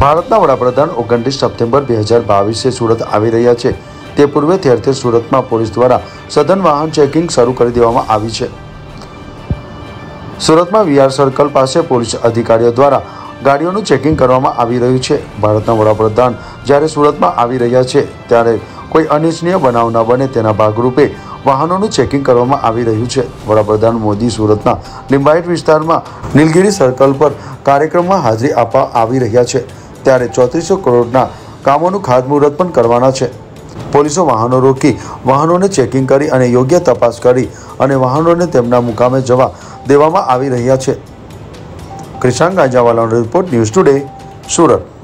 ભારતના વડાપ્રધાન ઓગણત્રીસ સપ્ટેમ્બર બે હજાર બાવીસે સુરત આવી રહ્યા છે. તે પૂર્વે ઠેર સુરતમાં પોલીસ દ્વારા સઘન વાહન ચેકિંગ શરૂ કરી દેવામાં આવી છે. સુરતમાં વીઆર સર્કલ પાસે પોલીસ અધિકારીઓ દ્વારા ગાડીઓનું ચેકિંગ કરવામાં આવી રહ્યું છે. ભારતના વડાપ્રધાન જ્યારે સુરતમાં આવી રહ્યા છે, ત્યારે કોઈ અનિચ્છનીય બનાવ ન બને તેના ભાગરૂપે વાહનોનું ચેકિંગ કરવામાં આવી રહ્યું છે. વડાપ્રધાન મોદી સુરતના લિંબાયત વિસ્તારમાં નીલગિરી સર્કલ પર કાર્યક્રમમાં હાજરી આપવા આવી રહ્યા છે. ત્યારે ચોત્રીસો કરોડના કામોનું ખાતમુહૂર્ત પણ કરવાના છે. પોલીસો વાહનો રોકી વાહનોને ચેકિંગ કરી અને યોગ્ય તપાસ કરી અને વાહનોને તેમના મુકામે જવા દેવામાં આવી રહ્યા છે. ક્રિશાંક ગાંજાવાલાનો રિપોર્ટ ન્યૂઝ ટુડે, સુરત.